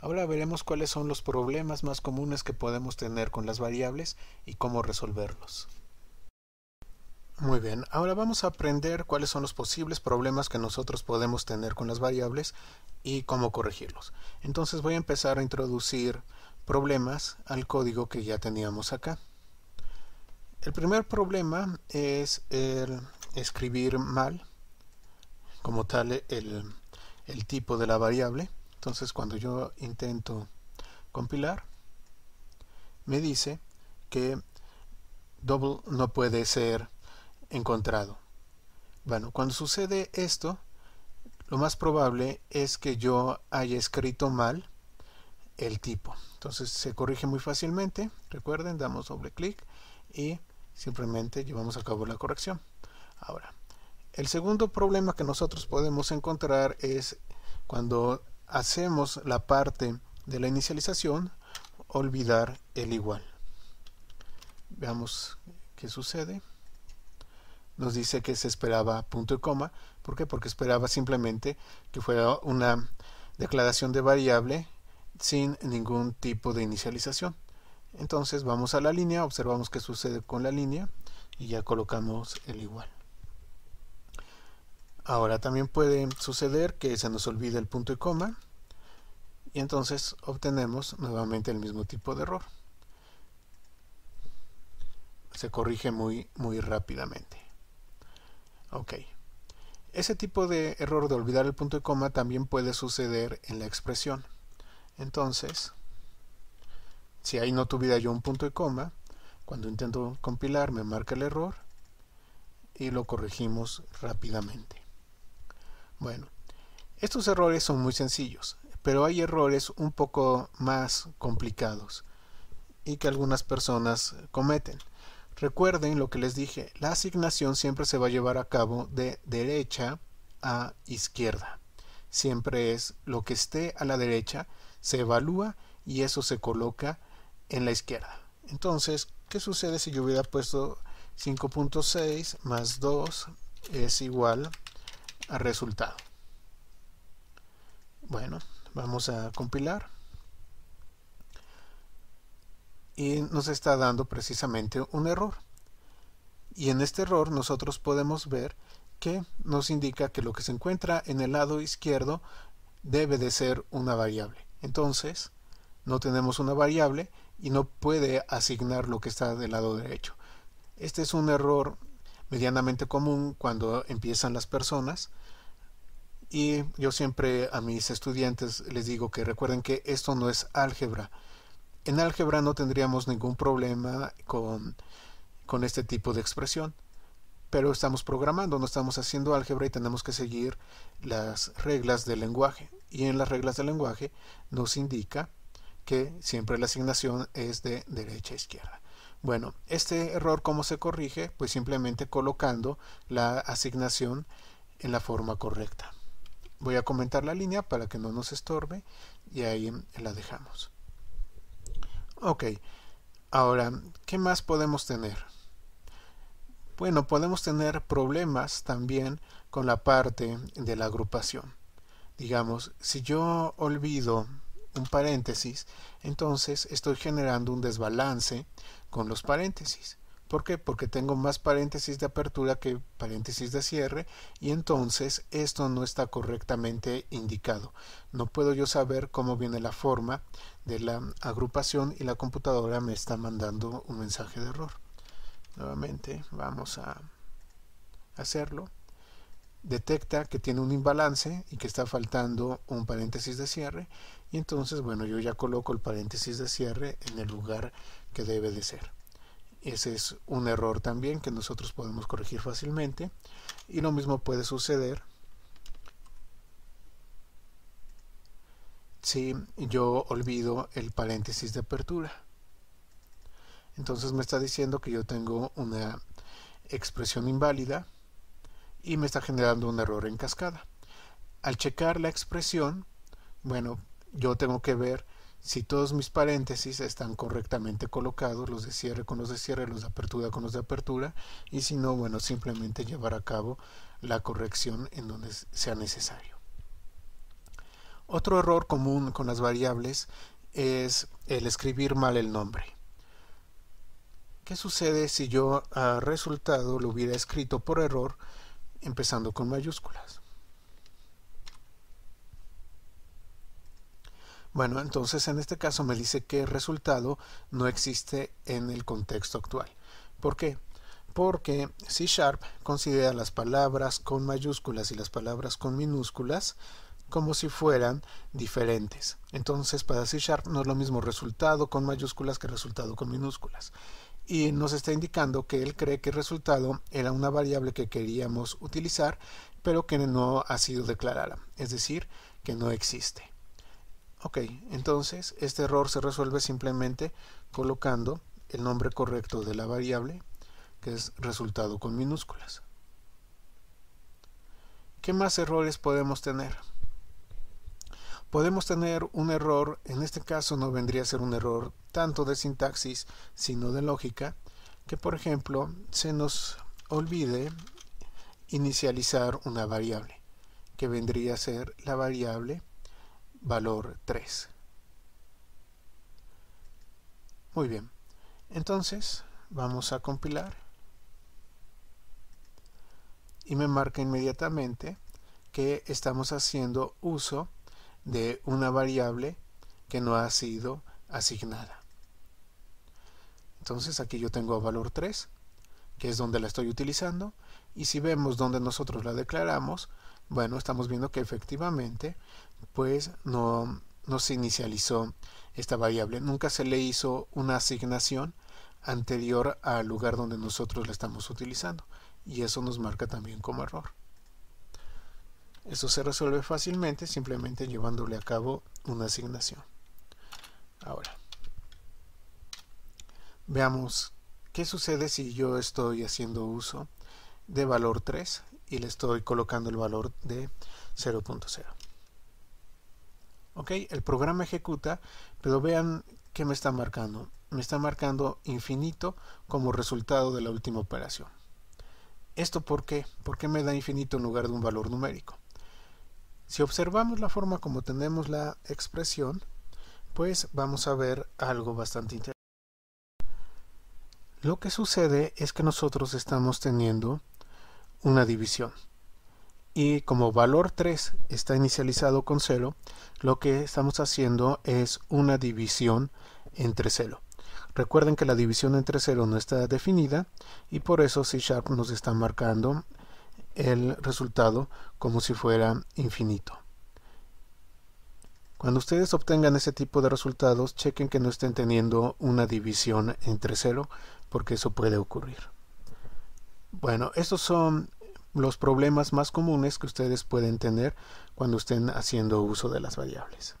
Ahora veremos cuáles son los problemas más comunes que podemos tener con las variables y cómo resolverlos. Muy bien, ahora vamos a aprender cuáles son los posibles problemas que nosotros podemos tener con las variables y cómo corregirlos. Entonces voy a empezar a introducir problemas al código que ya teníamos acá. El primer problema es el escribir mal como tal el, tipo de la variable entonces cuando yo intento compilar, me dice que double no puede ser encontrado. Bueno, cuando sucede esto, lo más probable es que yo haya escrito mal el tipo. Entonces se corrige muy fácilmente. Recuerden, damos doble clic y simplemente llevamos a cabo la corrección. Ahora, el segundo problema que nosotros podemos encontrar es cuando hacemos la parte de la inicialización olvidar el igual. Veamos qué sucede. Nos dice que se esperaba punto y coma. ¿Por qué? Porque esperaba simplemente que fuera una declaración de variable sin ningún tipo de inicialización. Entonces vamos a la línea, observamos qué sucede con la línea y ya colocamos el igual. Ahora también puede suceder que se nos olvide el punto y coma y entonces obtenemos nuevamente el mismo tipo de error. Se corrige muy, muy rápidamente. Ok. Ese tipo de error de olvidar el punto y coma también puede suceder en la expresión. Entonces, si ahí no tuviera yo un punto y coma, cuando intento compilar me marca el error y lo corregimos rápidamente. Bueno, estos errores son muy sencillos, pero hay errores un poco más complicados y que algunas personas cometen. Recuerden lo que les dije, la asignación siempre se va a llevar a cabo de derecha a izquierda. Siempre es lo que esté a la derecha, se evalúa y eso se coloca en la izquierda. Entonces, ¿qué sucede si yo hubiera puesto 5.6 más 2 es igual a resultado? Bueno, vamos a compilar y nos está dando precisamente un error. Y en este error nosotros podemos ver que nos indica que lo que se encuentra en el lado izquierdo debe de ser una variable. Entonces, no tenemos una variable y no puede asignar lo que está del lado derecho. Este es un error medianamente común cuando empiezan las personas y yo siempre a mis estudiantes les digo que recuerden que esto no es álgebra. En álgebra no tendríamos ningún problema con, con este tipo de expresión. Pero estamos programando, no estamos haciendo álgebra y tenemos que seguir las reglas del lenguaje. Y en las reglas del lenguaje nos indica que siempre la asignación es de derecha a izquierda. Bueno, este error, ¿cómo se corrige? Pues simplemente colocando la asignación en la forma correcta. Voy a comentar la línea para que no nos estorbe y ahí la dejamos. Ok, ahora, ¿qué más podemos tener? Bueno, podemos tener problemas también con la parte de la agrupación. Digamos, si yo olvido un paréntesis, entonces estoy generando un desbalance con los paréntesis. ¿Por qué? Porque tengo más paréntesis de apertura que paréntesis de cierre y entonces esto no está correctamente indicado. No puedo yo saber cómo viene la forma de la agrupación y la computadora me está mandando un mensaje de error. Nuevamente vamos a hacerlo. Detecta que tiene un imbalance y que está faltando un paréntesis de cierre y entonces bueno yo ya coloco el paréntesis de cierre en el lugar que debe de ser. Ese es un error también que nosotros podemos corregir fácilmente. Y lo mismo puede suceder si yo olvido el paréntesis de apertura. Entonces me está diciendo que yo tengo una expresión inválida y me está generando un error en cascada. Al checar la expresión, bueno, yo tengo que ver si todos mis paréntesis están correctamente colocados, los de cierre con los de cierre, los de apertura con los de apertura, y si no, bueno, simplemente llevar a cabo la corrección en donde sea necesario. Otro error común con las variables es el escribir mal el nombre. ¿Qué sucede si yo a resultado lo hubiera escrito por error empezando con mayúsculas? Bueno, entonces en este caso me dice que el resultado no existe en el contexto actual. ¿Por qué? Porque C Sharp considera las palabras con mayúsculas y las palabras con minúsculas como si fueran diferentes. Entonces, para C Sharp no es lo mismo resultado con mayúsculas que resultado con minúsculas. Y nos está indicando que él cree que el resultado era una variable que queríamos utilizar, pero que no ha sido declarada, es decir, que no existe. Ok, entonces este error se resuelve simplemente colocando el nombre correcto de la variable, que es resultado con minúsculas. ¿Qué más errores podemos tener? Podemos tener un error, en este caso no vendría a ser un error tanto de sintaxis, sino de lógica, que por ejemplo se nos olvide inicializar una variable, que vendría a ser la variable valor 3. Muy bien, entonces vamos a compilar y me marca inmediatamente que estamos haciendo uso de una variable que no ha sido asignada. Entonces aquí yo tengo valor 3, que es donde la estoy utilizando, y si vemos donde nosotros la declaramos, bueno, estamos viendo que efectivamente pues no, no se inicializó esta variable. Nunca se le hizo una asignación anterior al lugar donde nosotros la estamos utilizando y eso nos marca también como error. Eso se resuelve fácilmente simplemente llevándole a cabo una asignación. Ahora, veamos qué sucede si yo estoy haciendo uso de valor 3 y le estoy colocando el valor de 0.0. Ok, el programa ejecuta, pero vean qué me está marcando. Me está marcando infinito como resultado de la última operación. ¿Esto por qué? ¿Por qué me da infinito en lugar de un valor numérico? Si observamos la forma como tenemos la expresión, pues vamos a ver algo bastante interesante. Lo que sucede es que nosotros estamos teniendo una división. Y como valor 3 está inicializado con 0, lo que estamos haciendo es una división entre 0. Recuerden que la división entre 0 no está definida y por eso C Sharp nos está marcando el resultado como si fuera infinito. Cuando ustedes obtengan ese tipo de resultados, chequen que no estén teniendo una división entre 0 porque eso puede ocurrir. Bueno, estos son los problemas más comunes que ustedes pueden tener cuando estén haciendo uso de las variables.